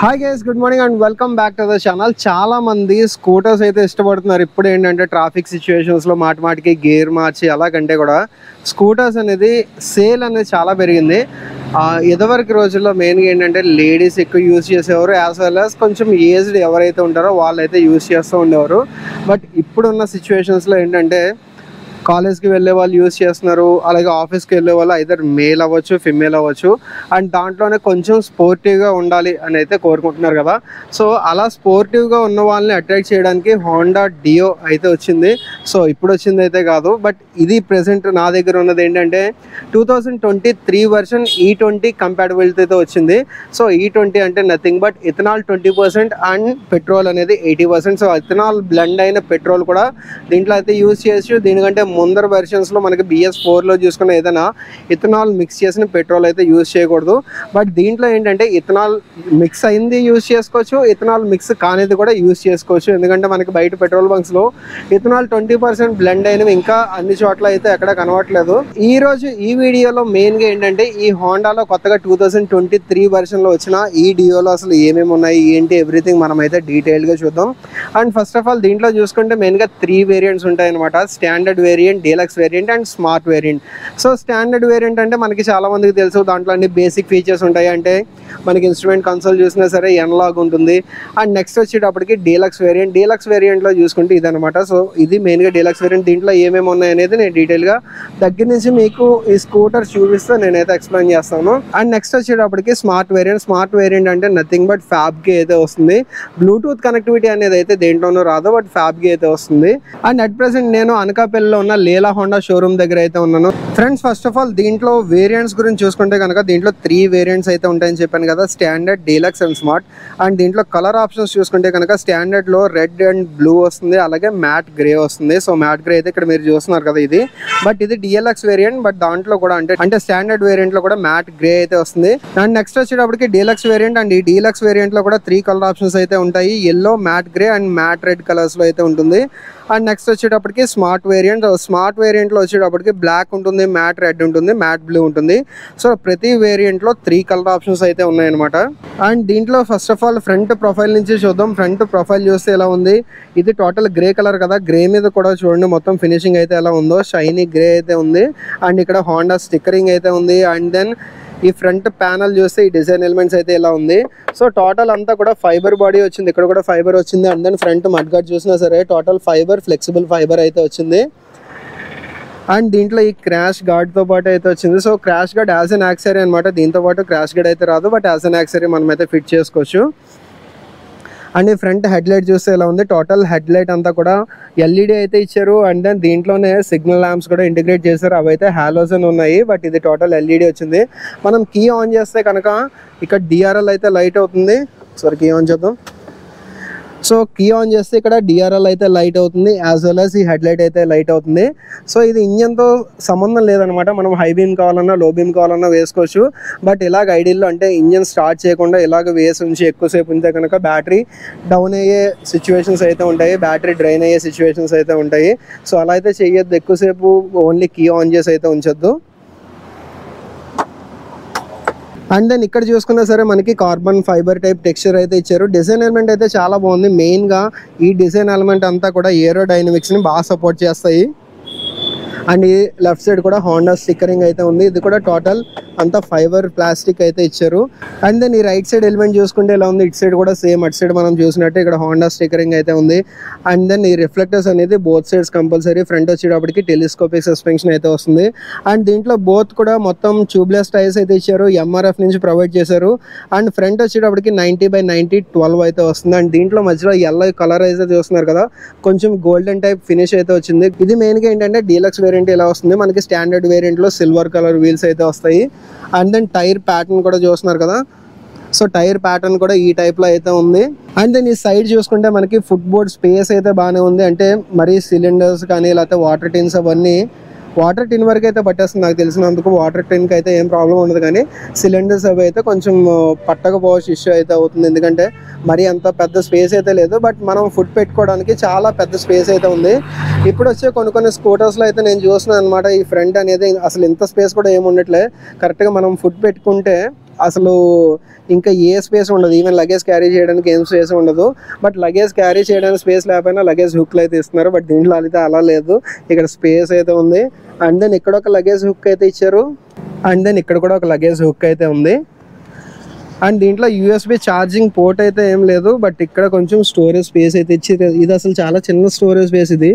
Hi guys good morning and welcome back to the channel చాలా మంది scooters అయితే ఇష్టపడుతున్నారు. ఇప్పుడు ఏంటంటే ట్రాఫిక్ సిచ్యువేషన్స్లో మాటి మాటికి గేర్ మార్చి అలాగంటే కూడా స్కూటర్స్ అనేది సేల్ అనేది చాలా పెరిగింది. ఇదివరకు రోజుల్లో మెయిన్గా ఏంటంటే లేడీస్ ఎక్కువ యూజ్ చేసేవారు. యాజ్ వెల్ యాజ్ కొంచెం ఏజ్డ్ ఎవరైతే ఉంటారో వాళ్ళైతే యూజ్ చేస్తూ ఉండేవారు. బట్ ఇప్పుడున్న సిచ్యువేషన్స్లో ఏంటంటే కాలేజ్కి వెళ్ళే వాళ్ళు యూస్ చేస్తున్నారు అలాగే ఆఫీస్కి వెళ్ళే వాళ్ళు ఐదర్ మేల్ అవ్వచ్చు ఫిమేల్ అవ్వచ్చు. అండ్ దాంట్లోనే కొంచెం స్పోర్టివ్గా ఉండాలి అని అయితే కోరుకుంటున్నారు కదా. సో అలా స్పోర్టివ్గా ఉన్న వాళ్ళని అట్రాక్ట్ చేయడానికి హోండా డియో అయితే వచ్చింది. సో ఇప్పుడు వచ్చింది అయితే కాదు. బట్ ఇది ప్రెసెంట్ నా దగ్గర ఉన్నది ఏంటంటే two thousand twenty three version E twenty కంపాటబిలిటీతో వచ్చింది. సో e ఈ ట్వంటీ అంటే nothing but ethanol twenty percent and petrol అనేది eighty percent so ethanol blend అయిన పెట్రోల్ కూడా దీంట్లో అయితే యూజ్ చేయొచ్చు. దీనికంటే ముందర వెర్షన్స్లో మనకి బిఎస్ ఫోర్లో చూసుకున్న ఏదైనా ఇథనాల్ మిక్స్ చేసిన పెట్రోల్ అయితే యూజ్ చేయకూడదు. బట్ దీంట్లో ఏంటంటే ఇథనాల్ మిక్స్ అయింది యూజ్ చేసుకోవచ్చు ఇథనాల్ మిక్స్ కానిది కూడా యూజ్ చేసుకోవచ్చు. ఎందుకంటే మనకి బయట పెట్రోల్ బంక్స్లో ఇథనాల్ ట్వంటీ పర్సెంట్ బ్లెండ్ అయినవి ఇంకా అన్ని చోట్ల అయితే ఎక్కడ కనవట్లేదు ఈ రోజు ఈ వీడియోలో మెయిన్గా ఏంటంటే ఈ హోండాలో కొత్తగా టూ థౌజండ్ ట్వంటీ త్రీ వెర్షన్లో వచ్చిన ఈ డియోలో అసలు ఏమేమి ఉన్నాయి ఏంటి ఎవ్రీథింగ్ మనం అయితే డీటెయిల్గా చూద్దాం. అండ్ ఫస్ట్ ఆఫ్ ఆల్ దీంట్లో చూసుకుంటే మెయిన్గా త్రీ వేరియంట్స్ ఉంటాయి అనమాట standard variant deluxe variant and smart variant so standard variant అంటే మనకి చాలామందికి తెలుసు. దాంట్లో అన్ని బేసిక్ ఫీచర్స్ ఉంటాయి. అంటే మనకి ఇన్స్ట్రుమెంట్ కన్సోల్ చూసినా సరే ఎన్లాగ్ ఉంటుంది. అండ్ నెక్స్ట్ వచ్చేటప్పటికి డీలక్స్ వేరియంట్ డీలక్స్ వేరియంట్లో చూసుకుంటే ఇదనమాట సో ఇది మెయిన్గా డీలక్స్ వేరియంట్ దీంట్లో ఏమేమి ఉన్నాయి అనేది నేను డీటెయిల్గా దగ్గర నుంచి మీకు ఈ స్కూటర్ చూపిస్తూ నేనైతే ఎక్స్ప్లెయిన్ చేస్తాను. అండ్ నెక్స్ట్ వచ్చేటప్పటికి స్మార్ట్ వేరియంట్ స్మార్ట్ వేరియంట్ అంటే నథింగ్ బట్ ఫ్యాబ్కి అయితే వస్తుంది. బ్లూటూత్ కనెక్టివిటీ అనేది అయితే దేంట్లోనూ రాదు. బట్ ఫ్యాబ్కి అయితే వస్తుంది. అండ్ అట్ ప్రజెంట్ నేను అనకాపల్లిలో ఉన్న లేలా హోండా షోరూమ్ దగ్గర అయితే ఉన్నాను. ఫ్రెండ్స్ ఫస్ట్ ఆఫ్ ఆల్ దీంట్లో వేరియంట్స్ గురించి చూసుకుంటే కనుక దీంట్లో త్రీ వేరియంట్స్ అయితే ఉంటాయని చెప్పాను కదా standard deluxe and smart and దీంట్లో కలర్ ఆప్షన్స్ చూసుకుంటే కనుక స్టాండర్డ్లో రెడ్ అండ్ బ్లూ వస్తుంది అలాగే మ్యాట్ గ్రే వస్తుంది. సో మ్యాట్ గ్రే అయితే ఇక్కడ మీరు చూస్తున్నారు కదా ఇది. బట్ ఇది డిఎల్ఎక్స్ వేరియంట్ బట్ దాంట్లో కూడా అంటే అంటే స్టాండర్డ్ వేరియంట్లో కూడా మ్యాట్ గ్రే అయితే వస్తుంది. అండ్ నెక్స్ట్ వచ్చేటప్పటికి డీలక్స్ వేరియంట్ అండ్ ఈ డీలక్స్ వేరియంట్లో కూడా త్రీ కలర్ ఆప్షన్స్ అయితే ఉంటాయి. Yellow matte grey and matte red కలర్స్లో అయితే ఉంటుంది. అండ్ నెక్స్ట్ వచ్చేటప్పటికి స్మార్ట్ వేరియంట్ స్మార్ట్ వేరియంట్లో వచ్చేటప్పటికి బ్లాక్ ఉంటుంది మ్యాట్ రెడ్ ఉంటుంది మ్యాట్ బ్లూ ఉంటుంది. సో ప్రతి వేరియంట్లో త్రీ కలర్ ఆప్షన్స్ అయితే ఉన్నాయన్నమాట. అండ్ దీంట్లో first of all front profile నుంచి చూద్దాం. ఫ్రంట్ ప్రొఫైల్ చూస్తే ఎలా ఉంది? ఇది టోటల్ గ్రే కలర్ కదా. గ్రే మీద కూడా చూడండి మొత్తం ఫినిషింగ్ అయితే ఎలా ఉందో. షైనీ గ్రే అయితే ఉంది. అండ్ ఇక్కడ హోండా స్టిక్కరింగ్ అయితే ఉంది. అండ్ దెన్ ఈ ఫ్రంట్ ప్యానల్ చూస్తే ఈ డిజైన్ ఎలిమెంట్స్ అయితే ఇలా ఉంది? సో టోటల్ అంతా కూడా ఫైబర్ బాడీ వచ్చింది. ఇక్కడ కూడా ఫైబర్ వచ్చింది. అండ్ దెన్ ఫ్రంట్ మడ్ చూసినా సరే టోటల్ ఫైబర్ ఫ్లెక్సిబుల్ ఫైబర్ అయితే వచ్చింది. అండ్ దీంట్లో ఈ క్రాష్ గార్డ్తో పాటు అయితే వచ్చింది. So crash guard as an accessory అనమాట దీంతో పాటు క్రాష్ గార్డ్ అయితే రాదు. బట్ యాజ్ అన్ యాక్సరీ మనం అయితే ఫిట్ చేసుకోవచ్చు. అండ్ ఈ ఫ్రంట్ హెడ్ లైట్ చూస్తే ఎలా ఉంది? టోటల్ హెడ్ లైట్ అంతా కూడా ఎల్ఈడి అయితే ఇచ్చారు. అండ్ దెన్ దీంట్లోనే సిగ్నల్ ల్యాంప్స్ కూడా ఇంటిగ్రేట్ చేశారు. అవి అయితే హాలోజన్ ఉన్నాయి. బట్ ఇది టోటల్ ఎల్ఈడి వచ్చింది. మనం కీ ఆన్ చేస్తే కనుక ఇక్కడ డిఆర్ఎల్ అయితే లైట్ అవుతుంది. సరే కీ ఆన్ చేద్దాం. సో కీ ఆన్ చేస్తే ఇక్కడ డిఆర్ఎల్ అయితే లైట్ అవుతుంది యాజ్ వెల్ యాజ్ ఈ హెడ్ లైట్ అయితే లైట్ అవుతుంది. సో ఇది ఇంజన్తో సంబంధం లేదనమాట. మనం హై బీమ్ కావాలన్నా లో బీమ్ కావాలన్నా వేసుకోవచ్చు. బట్ ఇలాగ ఐడియల్లో అంటే ఇంజన్ స్టార్ట్ చేయకుండా ఇలాగ వేసి ఉంచి ఎక్కువసేపు ఉంటే కనుక బ్యాటరీ డౌన్ అయ్యే సిచ్యువేషన్స్ అయితే ఉంటాయి. బ్యాటరీ డ్రైన్ అయ్యే సిచ్యువేషన్స్ అయితే ఉంటాయి. సో అలా అయితే చేయొద్దు. ఎక్కువసేపు ఓన్లీ కీ ఆన్ చేసి అయితే ఉంచొద్దు. అండ్ దెన్ ఇక్కడ చూసుకున్నా సరే మనకి కార్బన్ ఫైబర్ టైప్ టెక్స్చర్ అయితే ఇచ్చారు. డిజైన్ ఎలిమెంట్ అయితే చాలా బాగుంది. మెయిన్గా ఈ డిజైన్ ఎలిమెంట్ అంతా కూడా ఏరో డైనమిక్స్ని బాగా సపోర్ట్ చేస్తాయి. అండ్ ఈ లెఫ్ట్ సైడ్ కూడా హోండా స్టిక్కరింగ్ అయితే ఉంది. ఇది కూడా టోటల్ అంతా ఫైబర్ ప్లాస్టిక్ అయితే ఇచ్చారు. అండ్ దెన్ ఈ రైట్ సైడ్ ఎలిమెంట్ చూసుకుంటే ఎలా ఉంది? ఇటు సైడ్ కూడా సేమ్ అటు సైడ్ మనం చూసినట్టు ఇక్కడ హోండా స్టిక్కరింగ్ అయితే ఉంది. అండ్ దెన్ ఈ రిఫ్లెక్టర్స్ అనేది బోత్ సైడ్స్ కంపల్సరీ ఫ్రంట్ వచ్చేటప్పటికి టెలిస్కోపిక్ సస్పెన్షన్ అయితే వస్తుంది. అండ్ దీంట్లో బోత్ కూడా మొత్తం ట్యూబ్లెస్ టైర్స్ అయితే ఇచ్చారు. ఎంఆర్ఎఫ్ నుంచి ప్రొవైడ్ చేశారు. అండ్ ఫ్రంట్ వచ్చేటప్పటికి నైంటీ బై నైంటీ ట్వెల్వ్ అయితే వస్తుంది. అండ్ దీంట్లో మధ్యలో ఎల్లో కలర్ అయితే చూస్తున్నారు కదా? కొంచెం గోల్డెన్ టైప్ ఫినిష్ అయితే వచ్చింది. ఇది మెయిన్గా ఏంటంటే డీలక్స్ వేరియంట్ ఇలా వస్తుంది? మనకి స్టాండర్డ్ వేరియంట్లో సిల్వర్ కలర్ వీల్స్ అయితే వస్తాయి. అండ్ దెన్ టైర్ ప్యాటర్న్ కూడా చూస్తున్నారు కదా? సో టైర్ ప్యాటర్న్ కూడా ఈ టైప్లో అయితే ఉంది. అండ్ దెన్ ఈ సైడ్ చూసుకుంటే మనకి ఫుట్ బోర్డ్ స్పేస్ అయితే బాగానే ఉంది. అంటే మరి సిలిండర్స్ కానీ లేకపోతే వాటర్ టిన్స్ అవన్నీ వాటర్ టిన్ వరకు అయితే పట్టేస్తుంది. నాకు తెలిసినందుకు వాటర్ టిన్కి అయితే ఏం ప్రాబ్లం ఉండదు. కానీ సిలిండర్స్ అవి అయితే కొంచెం పట్టకపోవచ్చు ఇష్యూ అయితే అవుతుంది. ఎందుకంటే మరి అంత పెద్ద స్పేస్ అయితే లేదు. బట్ మనం ఫుడ్ పెట్టుకోవడానికి చాలా పెద్ద స్పేస్ అయితే ఉంది. ఇప్పుడు వచ్చే కొన్ని కొన్ని స్కూటర్స్లో అయితే నేను చూస్తున్నాను అనమాట ఈ ఫ్రంట్ అనేది అసలు ఇంత స్పేస్ కూడా ఏమి ఉండట్లే. కరెక్ట్గా మనం ఫుడ్ పెట్టుకుంటే అసలు ఇంకా ఏ స్పేస్ ఉండదు. ఈవెన్ లగేజ్ క్యారీ చేయడానికి ఏం స్పేస్ ఉండదు. బట్ లగేజ్ క్యారీ చేయడానికి స్పేస్ లేకపోయినా లగేజ్ హుక్లు అయితే ఇస్తున్నారు. బట్ దీంట్లో అయితే అలా లేదు. ఇక్కడ స్పేస్ అయితే ఉంది. అండ్ దెన్ ఇక్కడ ఒక లగేజ్ హుక్ అయితే ఇచ్చారు. అండ్ దెన్ ఇక్కడ కూడా ఒక లగేజ్ హుక్ అయితే ఉంది. అండ్ దీంట్లో యూఎస్బి ఛార్జింగ్ పోర్ట్ అయితే ఏం లేదు బట్ ఇక్కడ కొంచెం స్టోరేజ్ స్పేస్ అయితే ఇచ్చి ఇది అసలు చాలా చిన్న స్టోరేజ్ స్పేస్ ఇది.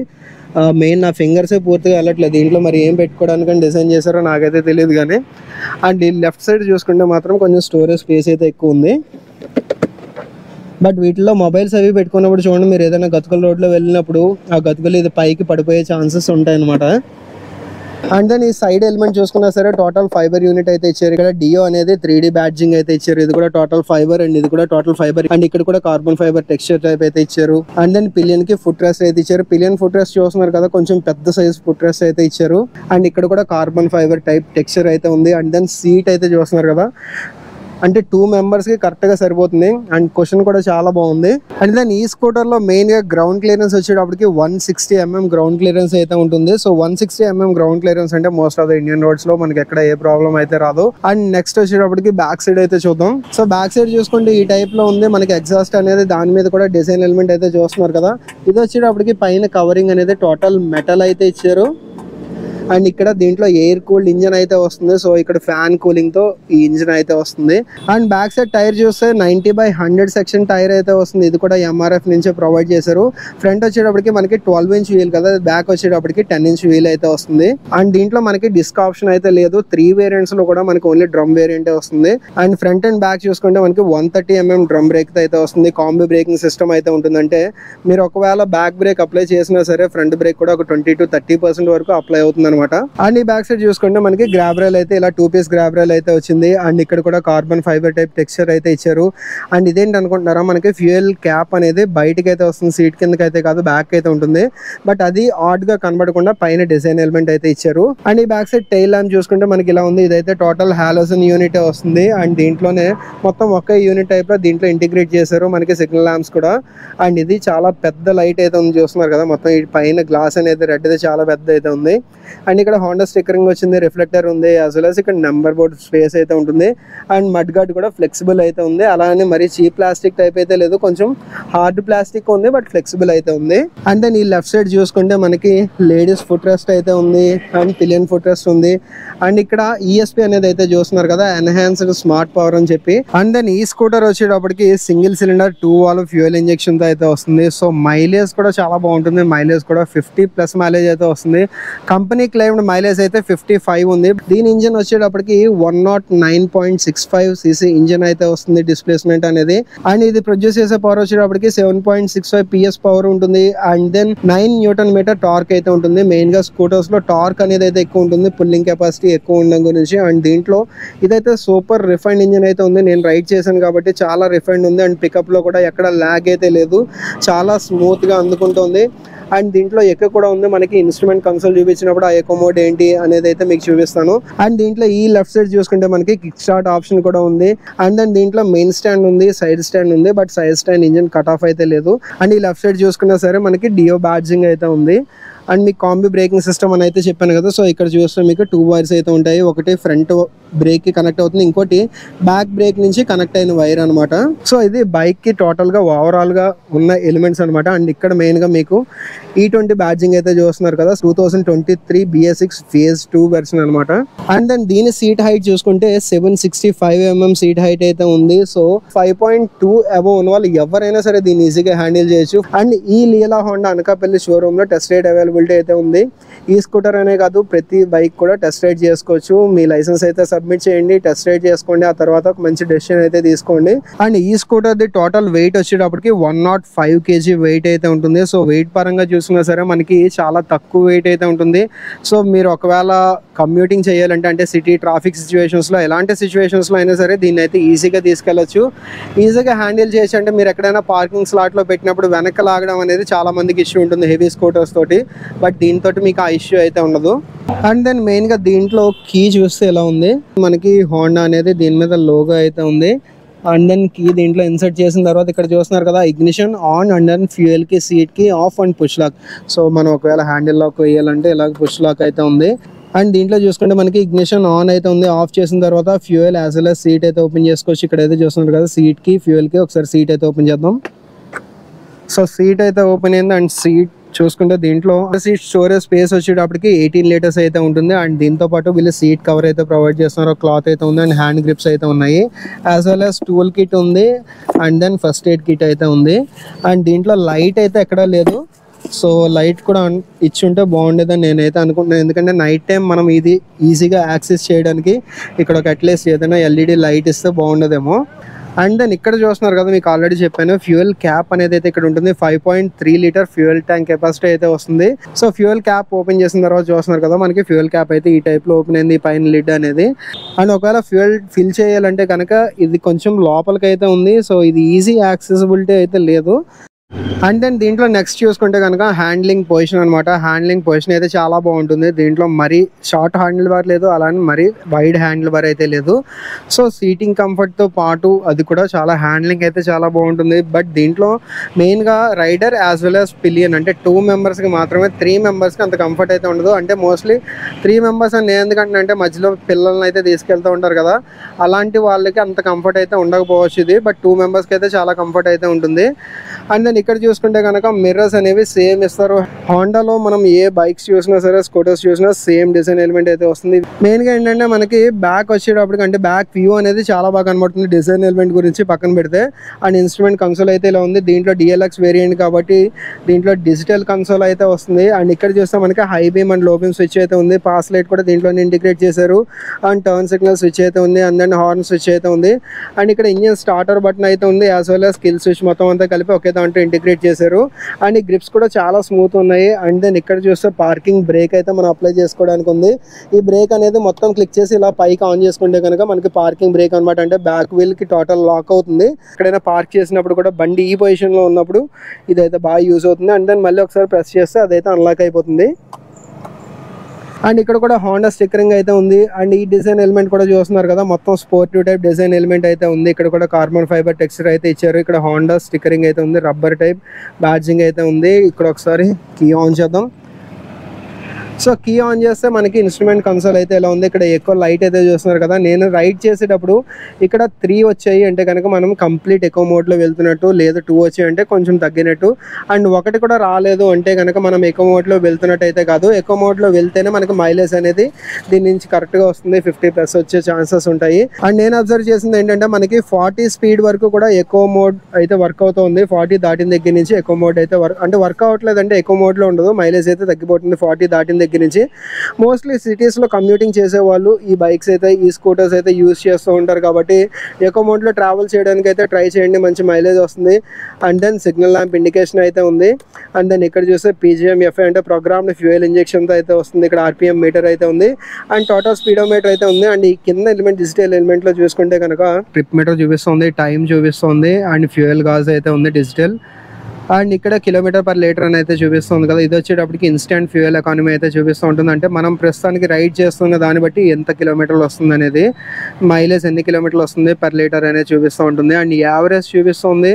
మెయిన్ నా ఫింగర్సే పూర్తిగా వెళ్ళట్లేదు దీంట్లో మరి ఏం పెట్టుకోవడానికి డిజైన్ చేశారో నాకైతే తెలియదు కానీ అండ్ ఈ లెఫ్ట్ సైడ్ చూసుకుంటే మాత్రం కొంచెం స్టోరేజ్ స్పేస్ అయితే ఎక్కువ ఉంది. బట్ వీటిలో మొబైల్స్ అవి పెట్టుకున్నప్పుడు చూడండి మీరు ఏదైనా గతుకుల రోడ్లో వెళ్ళినప్పుడు ఆ గతుకులు ఇది పైకి పడిపోయే ఛాన్సెస్ ఉంటాయన్నమాట. అండ్ దెన్ ఈ సైడ్ ఎలిమెంట్ చూసుకున్నా సరే టోటల్ ఫైబర్ యూనిట్ అయితే ఇచ్చారు. ఇక్కడ డియో అనేది త్రీ డి బ్యాడ్జింగ్ అయితే ఇచ్చారు. ఇది కూడా టోటల్ ఫైబర్ అండ్ ఇది కూడా టోటల్ ఫైబర్ అండ్ ఇక్కడ కూడా కార్బన్ ఫైబర్ టెక్స్చర్ టైప్ అయితే ఇచ్చారు. అండ్ దెన్ పిలియన్కి ఫుట్ రెస్ట్ అయితే ఇచ్చారు. పిలియన్ ఫుట్ రెస్ట్ చూస్తున్నారు కదా కొంచెం పెద్ద సైజ్ ఫుట్ రెస్ట్ అయితే ఇచ్చారు. అండ్ ఇక్కడ కూడా కార్బన్ ఫైబర్ టైప్ టెక్స్చర్ అయితే ఉంది. అండ్ దెన్ సీట్ అయితే చూస్తున్నారు కదా. అంటే టూ మెంబర్స్కి కరెక్ట్గా సరిపోతుంది. అండ్ క్వశ్చన్ కూడా చాలా బాగుంది. అండ్ దెన్ ఈ స్కూటర్లో మెయిన్గా గ్రౌండ్ క్లియరెన్స్ వచ్చేటప్పటికి one sixty mm ground clearance అయితే ఉంటుంది. So one sixty mm ground clearance అంటే మోస్ట్ ఆఫ్ ద ఇండియన్ రోడ్స్లో మనకి ఎక్కడ ఏ ప్రాబ్లం అయితే రాదు. అండ్ నెక్స్ట్ వచ్చేటప్పటికి బ్యాక్ సైడ్ అయితే చూద్దాం. సో బ్యాక్ సైడ్ చూసుకుంటే ఈ టైప్లో ఉంది. మనకి ఎగ్జాస్ట్ అనేది దాని మీద కూడా డిజైన్ ఎలిమెంట్ అయితే చూస్తున్నారు కదా. ఇది వచ్చేటప్పటికి పైన కవరింగ్ అనేది టోటల్ మెటల్ అయితే ఇచ్చారు. అండ్ ఇక్కడ దీంట్లో ఎయిర్ కూల్డ్ ఇంజన్ అయితే వస్తుంది. సో ఇక్కడ ఫ్యాన్ కూలింగ్తో ఈ ఇంజన్ అయితే వస్తుంది. అండ్ బ్యాక్ సైడ్ టైర్ చూస్తే ninety by hundred section tyre అయితే వస్తుంది. ఇది కూడా ఎంఆర్ఎఫ్ నుంచే ప్రొవైడ్ చేశారు. ఫ్రంట్ వచ్చేటప్పటికి మనకి ట్వెల్వ్ ఇంచ్ వీల్ కదా. బ్యాక్ వచ్చేటప్పటికి టెన్ ఇంచ్ వీల్ అయితే వస్తుంది. అండ్ దీంట్లో మనకి డిస్క్ ఆప్షన్ అయితే లేదు. త్రీ వేరియంట్స్లో కూడా మనకి ఓన్లీ డ్రమ్ వేరియంట్ వస్తుంది. అండ్ ఫ్రంట్ అండ్ బ్యాక్ చూసుకుంటే మనకి one thirty MM drum brake అయితే వస్తుంది. కాంబీ బ్రేకింగ్ సిస్టమ్ అయితే ఉంటుందంటే మీరు ఒకవేళ బ్యాక్ బ్రేక్ అప్లై చేసినా సరే ఫ్రంట్ బ్రేక్ కూడా ఒక ట్వంటీ టు థర్టీ పర్సెంట్ వరకు అప్లై అవుతుంది అనమాట అండ్ ఈ బ్యాక్ సైడ్ చూసుకుంటే మనకి గ్రాబ్రైల్ అయితే ఇలా టూ పీస్ గ్రాబ్రైల్ అయితే వచ్చింది. అండ్ ఇక్కడ కూడా కార్బన్ ఫైబర్ టైప్ టెక్స్చర్ అయితే ఇచ్చారు. అండ్ ఇదేంటి అనుకుంటున్నారా? మనకి ఫ్యూయల్ క్యాప్ అనేది బయటకి అయితే వస్తుంది. సీట్ కిందకి అయితే కాదు బ్యాక్ అయితే ఉంటుంది. బట్ అది ఆడ్గా కనబడకుండా పైన డిజైన్ ఎలిమెంట్ అయితే ఇచ్చారు. అండ్ ఈ బ్యాక్ సైడ్ టైల్ ల్యాంప్ చూసుకుంటే మనకి ఇలా ఉంది. ఇదైతే టోటల్ హాలోజన్ యూనిట్ వస్తుంది. అండ్ దీంట్లోనే మొత్తం ఒకే యూనిట్ టైప్లో దీంట్లో ఇంటిగ్రేట్ చేశారు మనకి సిగ్నల్ ల్యాంప్స్ కూడా. అండ్ ఇది చాలా పెద్ద లైట్ అయితే ఉంది. చూస్తున్నారు కదా మొత్తం ఈ పైన గ్లాస్ అనేది రెడ్ అయితే చాలా పెద్ద అయితే ఉంది. అండ్ ఇక్కడ హోండా స్టిక్కరింగ్ వచ్చింది రిఫ్లెక్టర్ ఉంది యాజ్ వెల్ ఇక్కడ నెంబర్ బోర్డ్ స్పేస్ అయితే ఉంటుంది. అండ్ మడ్ గార్డ్ కూడా ఫ్లెక్సిబుల్ అయితే ఉంది. అలానే మరి చీప్ ప్లాస్టిక్ టైప్ అయితే లేదు. కొంచెం హార్డ్ ప్లాస్టిక్ ఉంది బట్ ఫ్లెక్సిబుల్ అయితే ఉంది. అండ్ దెన్ ఈ లెఫ్ట్ సైడ్ చూసుకుంటే మనకి లేడీస్ ఫుట్ రెస్ట్ అయితే ఉంది అండ్ పిలియన్ ఫుట్ రెస్ట్ ఉంది. అండ్ ఇక్కడ ఈఎస్పి అనేది అయితే చూస్తున్నారు కదా ఎన్హాన్స్డ్ స్మార్ట్ పవర్ అని చెప్పి. అండ్ దెన్ ఈ స్కూటర్ వచ్చేటప్పటికి single cylinder two valve fuel ఇంజెక్షన్తో అయితే వస్తుంది. సో మైలేజ్ కూడా చాలా బాగుంటుంది. మైలేజ్ కూడా ఫిఫ్టీ ప్లస్ మైలేజ్ అయితే వస్తుంది. కంపెనీ క్లైమ్డ్ మైలేజ్ అయితే ఫిఫ్టీ ఫైవ్ ఉంది. దీని ఇంజన్ వచ్చేటప్పటికి one not nine point six five CC engine అయితే వస్తుంది డిస్ప్లేస్మెంట్ అనేది. అండ్ ఇది ప్రొడ్యూస్ చేసే పవర్ వచ్చేటప్పటికి seven point six five PS power ఉంటుంది. And then nine newton metre torque అయితే ఉంటుంది. మెయిన్గా స్కూటర్స్లో టార్క్ అనేది అయితే ఎక్కువ ఉంటుంది. పుల్లింగ్ కెపాసిటీ ఎక్కువ ఉండడం గురించి. అండ్ దీంట్లో ఇదైతే సూపర్ రిఫైండ్ ఇంజన్ అయితే ఉంది. నేను రైడ్ చేశాను కాబట్టి చాలా రిఫైండ్ ఉంది. అండ్ పికప్లో కూడా ఎక్కడ ల్యాగ్ అయితే లేదు. చాలా స్మూత్గా అందుకుంటుంది. అండ్ దీంట్లో ఎక్క కూడా ఉంది. మనకి ఇన్స్ట్రుమెంట్ కన్సోల్ చూపించినప్పుడు ఆ ఎకో మోడ్ ఏంటి అనేది అయితే మీకు చూపిస్తాను. అండ్ దీంట్లో ఈ లెఫ్ట్ సైడ్ చూసుకుంటే మనకి కిక్ స్టార్ట్ ఆప్షన్ కూడా ఉంది. అండ్ దెన్ దీంట్లో మెయిన్ స్టాండ్ ఉంది సైడ్ స్టాండ్ ఉంది but side stand engine cut off అయితే లేదు. అండ్ ఈ లెఫ్ట్ సైడ్ చూసుకున్నా సరే మనకి డియో బ్యాడ్జింగ్ అయితే ఉంది. అండ్ మీకు కాంబీ బ్రేకింగ్ సిస్టమ్ అని అయితే చెప్పాను కదా సో ఇక్కడ చూస్తే మీకు టూ వైర్స్ అయితే ఉంటాయి. ఒకటి ఫ్రంట్ బ్రేక్కి కనెక్ట్ అవుతుంది ఇంకోటి బ్యాక్ బ్రేక్ నుంచి కనెక్ట్ అయిన వైర్ అన్నమాట. సో ఇది బైక్కి టోటల్గా ఓవరాల్గా ఉన్న ఎలిమెంట్స్ అన్నమాట. అండ్ ఇక్కడ మెయిన్గా మీకు ఈ ట్వంటీ బ్యాడ్జింగ్ అయితే చూస్తున్నారు కదా two thousand twenty three BS six phase two version అనమాట అండ్ దెన్ దీని సీట్ హైట్ చూసుకుంటే seven sixty five mm seat height అయితే ఉంది. So five point two above ఉన్న వాళ్ళు ఎవరైనా సరే దీన్ని ఈజీగా హ్యాండిల్ చేయొచ్చు. అండ్ ఈ లీలా హోండా అనకాపల్లి షోరూమ్లో టెస్ట్ రైడ్ అవైలబిలిటీ అయితే ఉంది. ఈ స్కూటర్ అనే కాదు ప్రతి బైక్ కూడా టెస్ట్ రైడ్ చేసుకోవచ్చు. మీ లైసెన్స్ అయితే సబ్మిట్ చేయండి టెస్ట్ రైడ్ చేసుకోండి ఆ తర్వాత ఒక మంచి డెసిషన్ అయితే తీసుకోండి. అండ్ ఈ స్కూటర్ ది టోటల్ వెయిట్ వచ్చేటప్పటికి one not five kg weight అయితే ఉంటుంది. సో వెయిట్ పరంగా చూసినా సరే మనకి చాలా తక్కువ వెయిట్ అయితే ఉంటుంది. సో మీరు ఒకవేళ కమ్యూటింగ్ చేయాలంటే అంటే సిటీ ట్రాఫిక్ సిచ్యువేషన్స్లో ఎలాంటి సిచ్యువేషన్స్లో అయినా సరే దీన్ని అయితే ఈజీగా తీసుకెళ్ళచ్చు. ఈజీగా హ్యాండిల్ చేసి అంటే మీరు ఎక్కడైనా పార్కింగ్ స్లాట్లో పెట్టినప్పుడు వెనక లాగడం అనేది చాలామందికి ఇష్యూ ఉంటుంది హెవీ స్కూటర్స్ తోటి. బట్ దీంతో మీకు ఆ ఇష్యూ అయితే ఉండదు. అండ్ దెన్ మెయిన్గా దీంట్లో కీ చూస్తే ఎలా ఉంది? మనకి హోండా అనేది దీని మీద లోగో అయితే ఉంది. అండ్ దెన్ కీ దీంట్లో ఇన్సర్ట్ చేసిన తర్వాత ఇక్కడ చూస్తున్నారు కదా ఇగ్నిషన్ ఆన్ అండ్ దెన్ ఫ్యూయల్కి సీట్కి off and push lock so మనం ఒకవేళ హ్యాండిల్ లాక్ వేయాలంటే ఇలాగ పుష్ లాక్ అయితే ఉంది. అండ్ దీంట్లో చూసుకుంటే మనకి ఇగ్నిషన్ ఆన్ అయితే ఉంది. ఆఫ్ చేసిన తర్వాత fuel as well as seat అయితే ఓపెన్ చేసుకోవచ్చు. ఇక్కడ అయితే చూస్తున్నారు కదా సీట్కి ఫ్యూయల్కి ఒకసారి సీట్ అయితే ఓపెన్ చేద్దాం. సో సీట్ అయితే ఓపెన్ అయింది అండ్ సీట్ చూసుకుంటే దీంట్లో సీట్ స్టోరేజ్ స్పేస్ వచ్చేటప్పటికి ఎయిటీన్ లీటర్స్ అయితే ఉంటుంది. అండ్ దీంతో పాటు వీళ్ళు సీట్ కవర్ అయితే ప్రొవైడ్ చేస్తున్నారు. క్లాత్ అయితే ఉంది అండ్ హ్యాండ్ గ్రిప్స్ అయితే ఉన్నాయి. As well as tool kit ఉంది and then first aid kit అయితే ఉంది. అండ్ దీంట్లో లైట్ అయితే ఎక్కడా లేదు. సో లైట్ కూడా ఇచ్చి ఉంటే బాగుండేదని నేనైతే అనుకుంటున్నాను. ఎందుకంటే నైట్ టైం మనం ఇది ఈజీగా యాక్సెస్ చేయడానికి ఇక్కడ ఒక అట్లీస్ట్ ఏదైనా ఎల్ఈడి లైట్ ఇస్తే బాగుండదేమో. అండ్ దెన్ ఇక్కడ చూస్తున్నారు కదా మీకు ఆల్రెడీ చెప్పాను ఫ్యూయల్ క్యాప్ అనేది అయితే ఇక్కడ ఉంటుంది. Five point three litre fuel tank capacity అయితే వస్తుంది. సో ఫ్యూయల్ క్యాప్ ఓపెన్ చేసిన తర్వాత చూస్తున్నారు కదా మనకి ఫ్యూయల్ క్యాప్ అయితే ఈ టైప్లో ఓపెన్ అయింది పైన లిడ్ అనేది. అండ్ ఒకవేళ ఫ్యూయల్ ఫిల్ చేయాలంటే కనుక ఇది కొంచెం లోపలికి అయితే ఉంది. సో ఇది ఈజీ యాక్సెసిబిలిటీ అయితే లేదు. అండ్ దెన్ దీంట్లో నెక్స్ట్ చూసుకుంటే కనుక హ్యాండ్లింగ్ పొజిషన్ అనమాట హ్యాండ్లింగ్ పొజిషన్ అయితే చాలా బాగుంటుంది. దీంట్లో మరీ షార్ట్ హ్యాండిల్ బార్ లేదు అలానే మరీ వైడ్ హ్యాండిల్ బార్ అయితే లేదు. సో సీటింగ్ కంఫర్ట్తో పాటు అది కూడా చాలా హ్యాండ్లింగ్ అయితే చాలా బాగుంటుంది. బట్ దీంట్లో మెయిన్గా rider as well as pillion అంటే టూ మెంబర్స్కి మాత్రమే త్రీ మెంబర్స్కి అంత కంఫర్ట్ అయితే ఉండదు. అంటే మోస్ట్లీ త్రీ మెంబర్స్ అని ఎందుకంటే అంటే మధ్యలో పిల్లల్ని అయితే తీసుకెళ్తూ ఉంటారు కదా. అలాంటి వాళ్ళకి అంత కంఫర్ట్ అయితే ఉండకపోవచ్చు ఇది. బట్ టూ మెంబర్స్కి అయితే చాలా కంఫర్ట్ అయితే ఉంటుంది. అండ్ దెన్ ఇక్కడ చూసుకుంటే కనుక మిర్రర్స్ అనేవి సేమ్ ఇస్తారు. హోండాలో మనం ఏ బైక్స్ చూసినా సరే స్కూటర్స్ చూసినా సేమ్ డిజైన్ ఎలిమెంట్ అయితే వస్తుంది. మెయిన్గా ఏంటంటే మనకి బ్యాక్ వచ్చేటప్పటికి అంటే బ్యాక్ వ్యూ అనేది చాలా బాగా కనబడుతుంది డిజైన్ ఎలిమెంట్ గురించి పక్కన పెడితే. అండ్ ఇన్స్ట్రుమెంట్ కన్సోల్ అయితే ఇలా ఉంది. దీంట్లో డిఎల్ఎక్స్ వేరియంట్ కాబట్టి దీంట్లో డిజిటల్ కన్సోల్ అయితే వస్తుంది. అండ్ ఇక్కడ చూస్తే మనకి హై బీమ్ అండ్లో బీమ్ స్విచ్ అయితే ఉంది. పాస్ లైట్ కూడా దీంట్లోనే ఇంటిగ్రేట్ చేశారు. అండ్ టర్న్ సిగ్నల్ స్విచ్ అయితే ఉంది. అండ్ అండ్ హార్న్ స్విచ్ అయితే ఉంది. అండ్ ఇక్కడ ఇంజిన్ స్టార్టర్ బటన్ అయితే ఉంది యాజ్ వెల్ స్కిల్ స్విచ్ మొత్తం అంతా కలిపి ఒకే దాంట్లో ఇంటిగ్రేట్ చేశారు. అండ్ ఈ గ్రిప్స్ కూడా చాలా స్మూత్ ఉన్నాయి. అండ్ దెన్ ఇక్కడ చూస్తే పార్కింగ్ బ్రేక్ అయితే మనం అప్లై చేసుకోవడానికి ఉంది. ఈ బ్రేక్ అనేది మొత్తం క్లిక్ చేసి ఇలా పైకి ఆన్ చేసుకుంటే కనుక మనకి పార్కింగ్ బ్రేక్ అనమాట అంటే బ్యాక్ వీల్కి టోటల్ లాక్ అవుతుంది. ఎక్కడైనా పార్క్ చేసినప్పుడు కూడా బండి ఈ పొజిషన్లో ఉన్నప్పుడు ఇదైతే బాగా యూజ్ అవుతుంది. అండ్ దెన్ మళ్ళీ ఒకసారి ప్రెస్ చేస్తే అదైతే అన్లాక్ అయిపోతుంది. అండ్ ఇక్కడ కూడా హోండా స్టిక్కరింగ్ అయితే ఉంది. అండ్ ఈ డిజైన్ ఎలిమెంట్ కూడా చూస్తున్నారు కదా మొత్తం స్పోర్టివ్ టైప్ డిజైన్ ఎలిమెంట్ అయితే ఉంది. ఇక్కడ కూడా కార్బన్ ఫైబర్ టెక్స్చర్ అయితే ఇచ్చారు. ఇక్కడ హోండా స్టిక్కరింగ్ అయితే ఉంది రబ్బర్ టైప్ బ్యాడ్జింగ్ అయితే ఉంది. ఇక్కడ ఒకసారి కీ ఆన్ చేద్దాం. సో కీ ఆన్ చేస్తే మనకి ఇన్స్ట్రుమెంట్ కన్సోల్ అయితే ఎలా ఉంది? ఇక్కడ ఎక్కువ లైట్ అయితే చూస్తున్నారు కదా. నేను రైడ్ చేసేటప్పుడు ఇక్కడ త్రీ వచ్చాయి అంటే కనుక మనం కంప్లీట్ ఎక్కువ మోడ్లో వెళ్తున్నట్టు లేదు టూ వచ్చాయి అంటే కొంచెం తగ్గినట్టు. అండ్ ఒకటి కూడా రాలేదు అంటే కనుక మనం ఎక్కువ మోడ్లో వెళ్తున్నట్టు అయితే కాదు. ఎక్కువ మోడ్లో వెళ్తేనే మనకి మైలేజ్ అనేది దీని నుంచి కరెక్ట్గా వస్తుంది. ఫిఫ్టీ ప్లస్ వచ్చే ఛాన్సెస్ ఉంటాయి. అండ్ నేను అబ్జర్వ్ చేసింది ఏంటంటే మనకి ఫార్టీ స్పీడ్ వరకు కూడా ఎక్కువ మోడ్ అయితే వర్క్ అవుతుంది. ఫార్టీ దాటిన దగ్గర నుంచి ఎక్కువ మోడ్ అయితే వర్క్ అంటే వర్క్ అవ్వట్లేదు అంటే ఎక్కువ మోడ్లో ఉండదు. మైలేజ్ అయితే తగ్గిపోతుంది. ఫార్టీ దాటిన దగ్గర నుంచి. మోస్ట్లీ సిటీస్లో కమ్యూటింగ్ చేసేవాళ్ళు ఈ బైక్స్ అయితే ఈ స్కూటర్స్ అయితే యూస్ చేస్తూ ఉంటారు కాబట్టి ఎక్కువ మోడ్లో ట్రావెల్ చేయడానికి అయితే ట్రై చేయండి మంచి మైలేజ్ వస్తుంది. And then signal lamp indication అయితే ఉంది. అండ్ దెన్ ఇక్కడ చూస్తే పీజీఎం ఎఫ్ఐ అంటే ప్రోగ్రామ్డ్ ఫ్యూయల్ ఇంజెక్షన్తో అయితే వస్తుంది. ఇక్కడ ఆర్పిఎం మీటర్ అయితే ఉంది. అండ్ టోటల్ స్పీడోమీటర్ అయితే ఉంది. అండ్ ఈ కింద ఎలిమెంట్ డిజిటల్ ఎలిమెంట్లో చూసుకుంటే కనుక ట్రిప్ మీటర్ చూపిస్తుంది టైం చూపిస్తుంది. అండ్ ఫ్యూయల్ గాజ్ అయితే ఉంది డిజిటల్ అండ్ ఇక్కడ కిలోమీటర్ పర్ లీటర్ అని అయితే చూపిస్తుంది కదా. ఇది వచ్చేటప్పటికి ఇన్స్టెంట్ ఫ్యూయల్ ఎకానమీ అయితే చూపిస్తూ ఉంటుంది. అంటే మనం ప్రస్తుతానికి రైడ్ చేస్తున్న దాన్ని బట్టి ఎంత కిలోమీటర్లు వస్తుంది అనేది మైలేజ్ ఎన్ని కిలోమీటర్లు వస్తుంది పర్ లీటర్ అనేది చూపిస్తూ ఉంటుంది. అండ్ యావరేజ్ చూపిస్తుంది.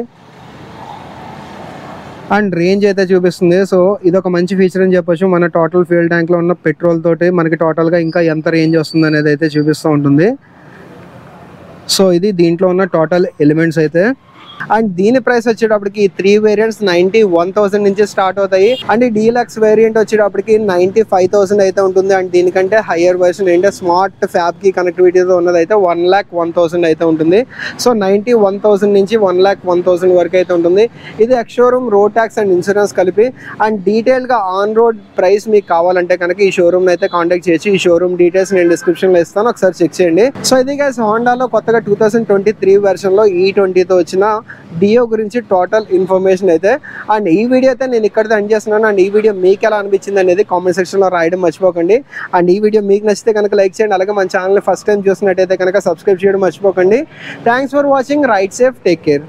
అండ్ రేంజ్ అయితే చూపిస్తుంది. సో ఇది ఒక మంచి ఫీచర్ అని చెప్పొచ్చు. మన టోటల్ ఫ్యూయల్ ట్యాంక్లో ఉన్న పెట్రోల్ తోటి మనకి టోటల్గా ఇంకా ఎంత రేంజ్ వస్తుంది అనేది అయితే చూపిస్తూ ఉంటుంది. సో ఇది దీంట్లో ఉన్న టోటల్ ఎలిమెంట్స్ అయితే. అండ్ దీని ప్రైస్ వచ్చేటప్పటికి three variants ninety one thousand నుంచి స్టార్ట్ అవుతాయి. అండ్ డీలక్స్ వేరియంట్ వచ్చేటప్పటికి నైన్టీ ఫైవ్ థౌసండ్ అయితే ఉంటుంది. అండ్ దీనికంటే హయ్యర్ వర్షన్ ఏంటంటే స్మార్ట్ ఫ్యాబ్కి కనెక్టివిటీతో ఉన్నది అయితే వన్ ల్యాక్ వన్ థౌసండ్ అయితే ఉంటుంది. సో నైన్టీ వన్ థౌసండ్ నుంచి వన్ ల్యాక్ వన్ థౌసండ్ వరకు అయితే ఉంటుంది. ఇది ex showroom road tax and insurance కలిపి. అండ్ డీటెయిల్గా ఆన్ రోడ్ ప్రైస్ మీకు కావాలంటే కనుక ఈ షోరూమ్ అయితే కాంటాక్ట్ చేయొచ్చు ఈ షోరూమ్ డీటెయిల్స్ నేను డిస్క్రిప్షన్లో ఇస్తాను. ఒకసారి చెక్ చేయండి. సో ఇది గైస్ హోండాలో కొత్తగా టూ థౌసండ్ ట్వంటీ త్రీ వెర్షన్లో ఈ ట్వంటీతో వచ్చిన డియో గురించి టోటల్ ఇన్ఫర్మేషన్ అయితే అండ్ ఈ వీడియో అయితే నేను ఇక్కడితో ఎండ్ చేస్తున్నాను. అండ్ ఈ వీడియో మీకు ఎలా అనిపించింది అనేది కామెంట్ సెక్షన్లో రాయడం మర్చిపోకండి. అండ్ ఈ వీడియో మీకు నచ్చితే కనుక లైక్ చేయండి. అలాగే మన ఛానల్ ఫస్ట్ టైం చూసినట్టయితే కనుక సబ్స్క్రైబ్ చేయడం మర్చిపోకండి. Thanks for watching ride safe take care